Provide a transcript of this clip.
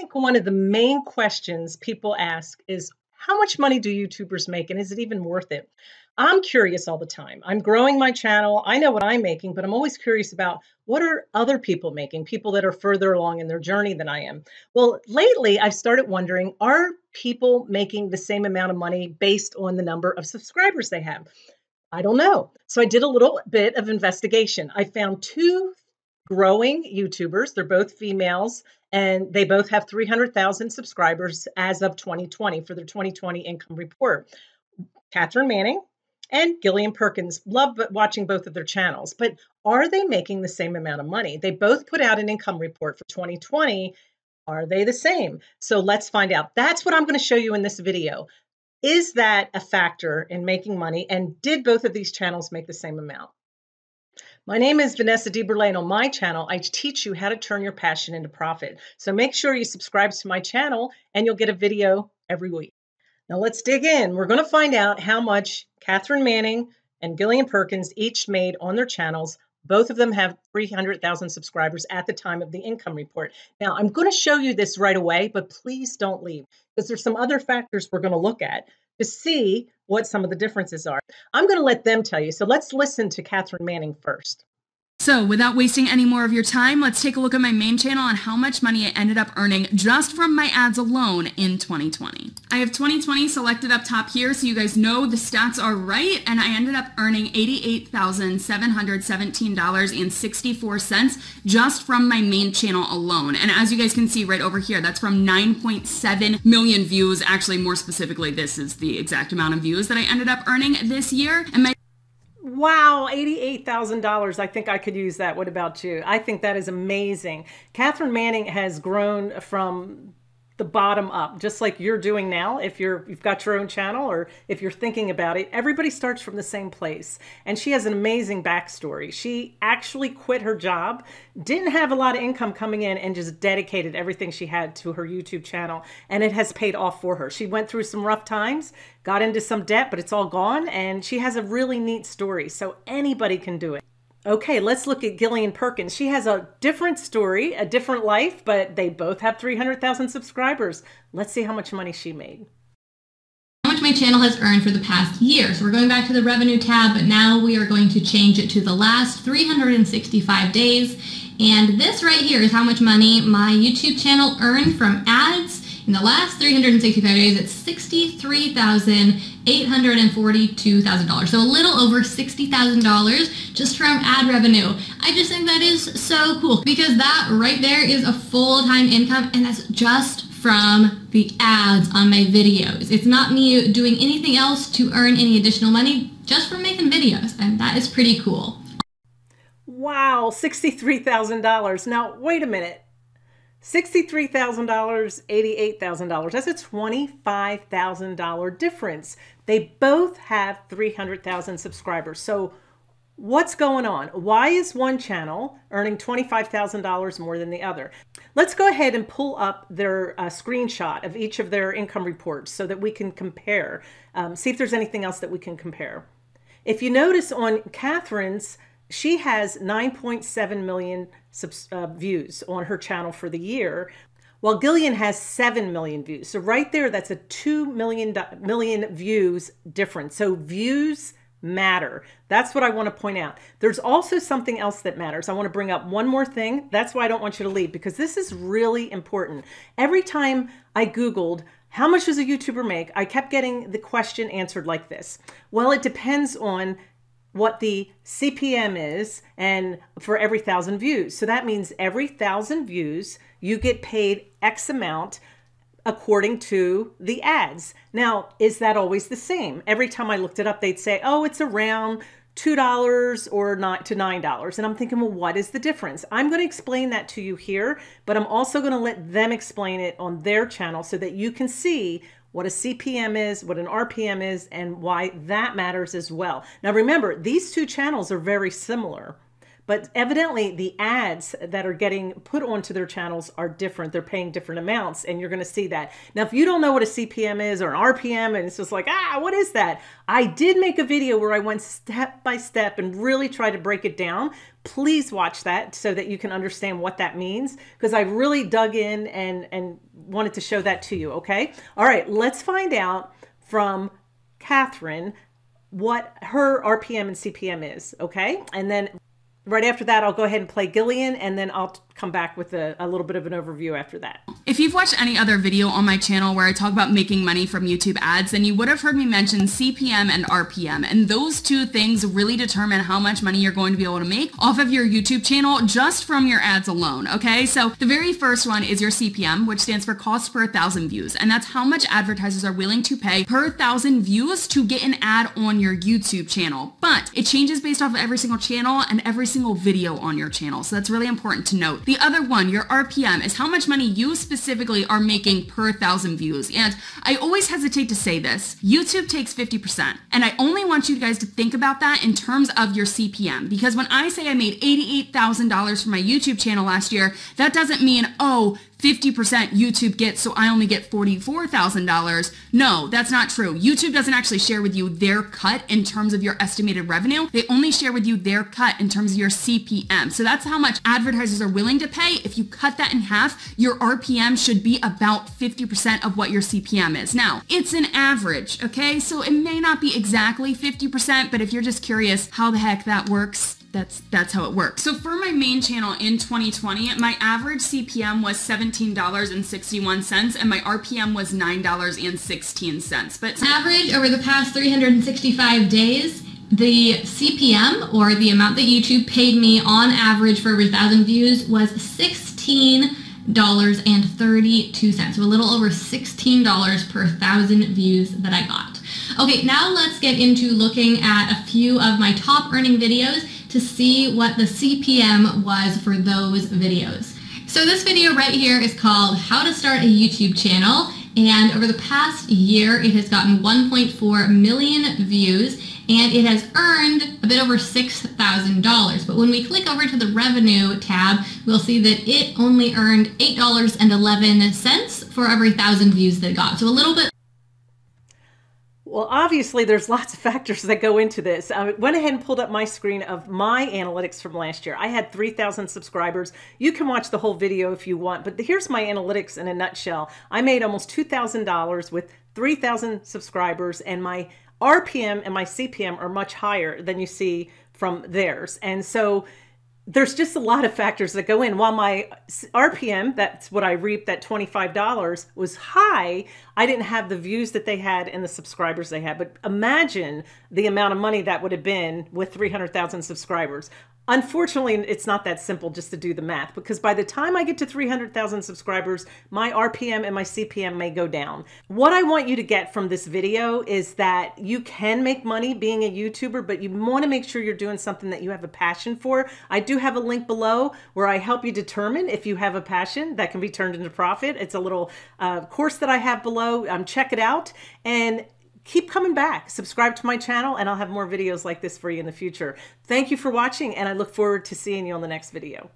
think one of the main questions people ask is how much money do YouTubers make and is it even worth it? I'm curious all the time. I'm growing my channel. I know what I'm making, but I'm always curious about what are other people making, people that are further along in their journey than I am. Well, lately I've started wondering are people making the same amount of money based on the number of subscribers they have? I don't know. So I did a little bit of investigation. I found two growing YouTubers. They're both females and they both have 300,000 subscribers as of 2020 for their 2020 income report. Cathrin Manning and Gillian Perkins. Love watching both of their channels, but are they making the same amount of money? They both put out an income report for 2020. Are they the same? So let's find out. That's what I'm going to show you in this video. Is that a factor in making money? And did both of these channels make the same amount? My name is Vanessa DeBurlet, and on my channel, I teach you how to turn your passion into profit. So make sure you subscribe to my channel and you'll get a video every week. Now let's dig in. We're going to find out how much Cathrin Manning and Gillian Perkins each made on their channels. Both of them have 300,000 subscribers at the time of the income report. Now, I'm going to show you this right away, but please don't leave because there's some other factors we're going to look at to see what some of the differences are. I'm going to let them tell you. So let's listen to Cathrin Manning first. So without wasting any more of your time, let's take a look at my main channel and how much money I ended up earning just from my ads alone in 2020. I have 2020 selected up top here so you guys know the stats are right and I ended up earning $88,717.64 just from my main channel alone. And as you guys can see right over here, that's from 9.7 million views. Actually, more specifically, this is the exact amount of views that I ended up earning this year. And my Wow, $88,000. I think I could use that. What about you? I think that is amazing. Cathrin Manning has grown from the bottom up, just like you're doing now. If you're you've got your own channel or if you're thinking about it, everybody starts from the same place. And she has an amazing backstory. She actually quit her job, didn't have a lot of income coming in, and just dedicated everything she had to her YouTube channel. And it has paid off for her. She went through some rough times, got into some debt, but it's all gone. And she has a really neat story. So anybody can do it. Okay, let's look at Gillian Perkins. She has a different story, a different life, but they both have 300,000 subscribers. Let's see how much money she made. How much my channel has earned for the past year. So we're going back to the revenue tab, but now we are going to change it to the last 365 days. And this right here is how much money my YouTube channel earned from ads in the last 365 days. It's 63,000 $842,000. So a little over $60,000 just from ad revenue. I just think that is so cool because that right there is a full-time income and that's just from the ads on my videos. It's not me doing anything else to earn any additional money just from making videos and that is pretty cool. Wow, $63,000. Now, wait a minute. $63,000, $88,000. That's a $25,000 difference. They both have 300,000 subscribers. So what's going on? Why is one channel earning $25,000 more than the other? Let's go ahead and pull up their uh, screenshot of each of their income reports so that we can compare, um, see if there's anything else that we can compare. If you notice on Cathrin's, she has 9.7 million uh, views on her channel for the year, while Gillian has 7 million views. So right there, that's a 2 million, million views difference. So views matter. That's what I want to point out. There's also something else that matters. I want to bring up one more thing. That's why I don't want you to leave because this is really important. Every time I Googled, how much does a YouTuber make? I kept getting the question answered like this. Well, it depends on what the CPM is and for every thousand views. So that means every thousand views, you get paid X amount according to the ads. Now, is that always the same? Every time I looked it up, they'd say, oh, it's around $2 or not to $9. And I'm thinking, well, what is the difference? I'm going to explain that to you here, but I'm also going to let them explain it on their channel so that you can see what a CPM is, what an RPM is, and why that matters as well. Now remember, these two channels are very similar, but evidently the ads that are getting put onto their channels are different. They're paying different amounts, and you're going to see that. Now, if you don't know what a CPM is or an RPM, and it's just like, ah, what is that? I did make a video where I went step by step and really tried to break it down. Please watch that so that you can understand what that means because I really dug in and, and wanted to show that to you, okay? All right, let's find out from Cathrin what her RPM and CPM is, okay? And then right after that, I'll go ahead and play Gillian, and then I'll come back with a, a, little bit of an overview after that. If you've watched any other video on my channel where I talk about making money from YouTube ads, then you would have heard me mention CPM and RPM. And those two things really determine how much money you're going to be able to make off of your YouTube channel just from your ads alone. Okay, so the very first one is your CPM, which stands for cost per thousand views. And that's how much advertisers are willing to pay per thousand views to get an ad on your YouTube channel. But it changes based off of every single channel and every single video on your channel. So that's really important to note. The other one, your RPM, is how much money you specifically are making per thousand views. And I always hesitate to say this. YouTube takes 50%. And I only want you guys to think about that in terms of your CPM. Because when I say I made $88,000 for my YouTube channel last year, that doesn't mean, oh, 50% YouTube gets, so I only get $44,000. No, that's not true. YouTube doesn't actually share with you their cut in terms of your estimated revenue. They only share with you their cut in terms of your CPM. So that's how much advertisers are willing to pay. If you cut that in half, your RPM should be about 50% of what your CPM is. Now, it's an average, okay? So it may not be exactly 50%, but if you're just curious how the heck that works, that's that's how it works. So for my main channel in 2020, my average CPM was $17.61 and my RPM was $9.16. But average over the past 365 days, the CPM or the amount that YouTube paid me on average for every thousand views was 16 dollars and 32 cents so a little over $16 per thousand views that I got okay now let's get into looking at a few of my top earning videos to see what the CPM was for those videos. So this video right here is called How to Start a YouTube Channel and over the past year it has gotten 1.4 million views and it has earned a bit over $6,000. But when we click over to the revenue tab, we'll see that it only earned $8.11 for every thousand views that it got. So a little bit well, obviously, there's lots of factors that go into this. I went ahead and pulled up my screen of my analytics from last year. I had 3,000 subscribers. You can watch the whole video if you want, but here's my analytics in a nutshell. I made almost $2,000 with 3,000 subscribers, and my RPM and my CPM are much higher than you see from theirs. And so there's just a lot of factors that go in. While my RPM, that's what I reaped, that $25 was high, I didn't have the views that they had and the subscribers they had. But imagine the amount of money that would have been with 300,000 subscribers. Unfortunately, it's not that simple just to do the math because by the time I get to 300,000 subscribers, my RPM and my CPM may go down. What I want you to get from this video is that you can make money being a YouTuber, but you want to make sure you're doing something that you have a passion for. I do have a link below where I help you determine if you have a passion that can be turned into profit. It's a little uh, course that I have below. Um, check it out. And keep coming back. Subscribe to my channel and I'll have more videos like this for you in the future. Thank you for watching and I look forward to seeing you on the next video.